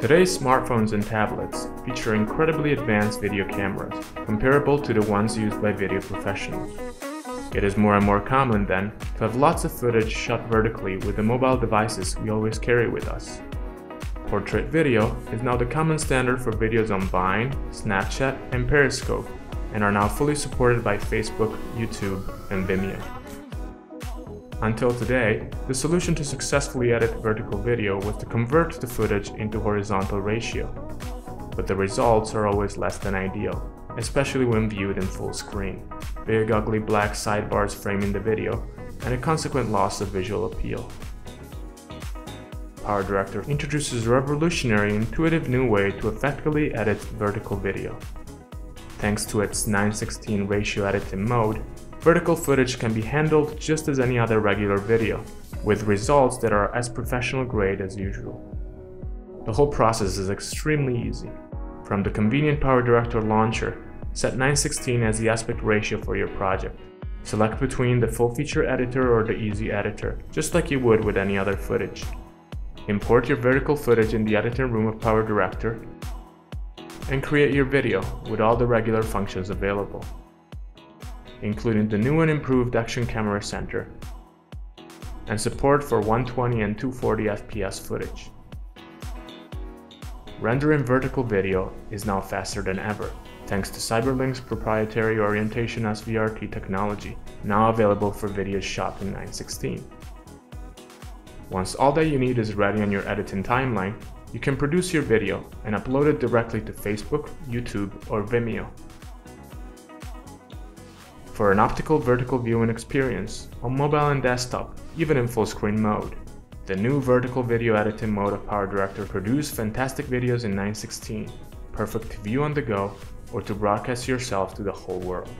Today's smartphones and tablets feature incredibly advanced video cameras, comparable to the ones used by video professionals. It is more and more common, then, to have lots of footage shot vertically with the mobile devices we always carry with us. Portrait video is now the common standard for videos on Vine, Snapchat, and Periscope, and are now fully supported by Facebook, YouTube, and Vimeo. Until today, the solution to successfully edit vertical video was to convert the footage into horizontal ratio. But the results are always less than ideal, especially when viewed in full screen. Big ugly black sidebars framing the video, and a consequent loss of visual appeal. PowerDirector introduces a revolutionary intuitive new way to effectively edit vertical video. Thanks to its 916 ratio editing mode, vertical footage can be handled just as any other regular video, with results that are as professional grade as usual. The whole process is extremely easy. From the convenient PowerDirector launcher, set 916 as the aspect ratio for your project. Select between the full feature editor or the easy editor, just like you would with any other footage. Import your vertical footage in the editing room of PowerDirector and create your video with all the regular functions available, including the new and improved Action Camera Center and support for 120 and 240 FPS footage. Rendering vertical video is now faster than ever, thanks to Cyberlink's proprietary orientation SVRT technology, now available for videos shot in 916. Once all that you need is ready on your editing timeline, you can produce your video and upload it directly to Facebook, YouTube, or Vimeo. For an optical vertical viewing experience, on mobile and desktop, even in full screen mode, the new vertical video editing mode of PowerDirector produces fantastic videos in 916, perfect to view on the go or to broadcast yourself to the whole world.